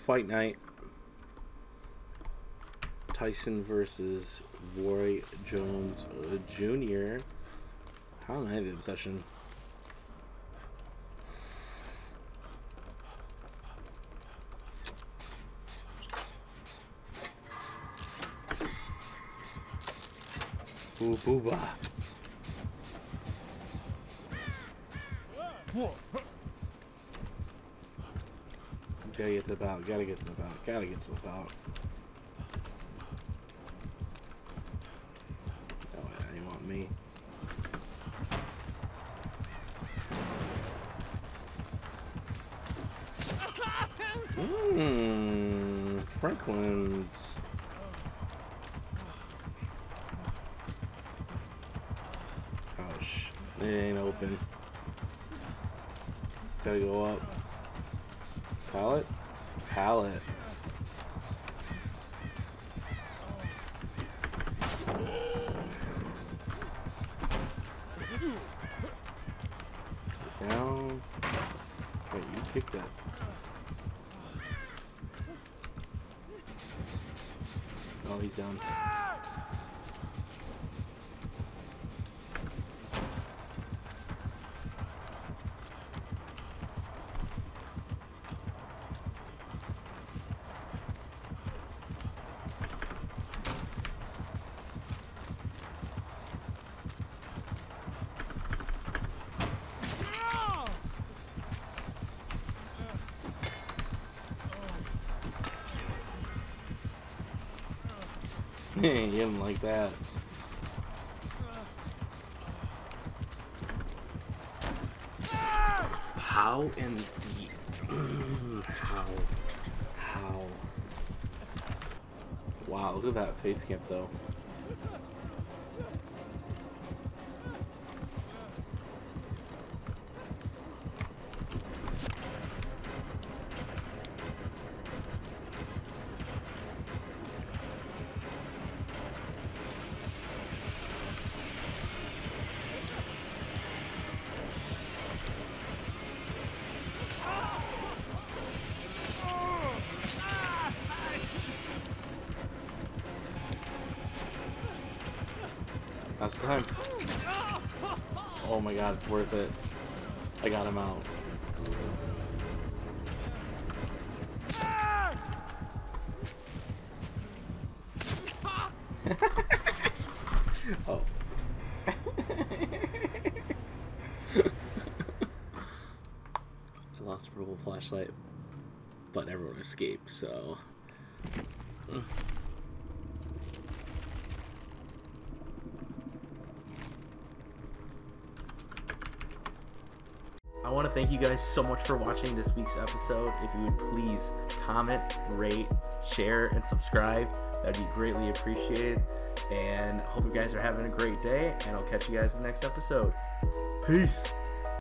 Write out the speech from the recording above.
Fight night. Tyson versus Roy Jones uh, Jr. How am I the obsession? Ooh, booba. Gotta get to the bout, gotta get to the bout, gotta get to the bout. Oh, yeah, you want me? Mmm, Franklin's. Oh, sh it ain't open. Gotta go up. Pallet? Pallet. Down. Wait, you kicked that. Oh, he's down. you didn't like that. How in the how how Wow, look at that face camp though. That's the time. Oh my god, worth it. I got him out. oh. I lost a purple flashlight, but everyone escaped, so. I want to thank you guys so much for watching this week's episode. If you would please comment, rate, share, and subscribe, that'd be greatly appreciated. And hope you guys are having a great day, and I'll catch you guys in the next episode. Peace.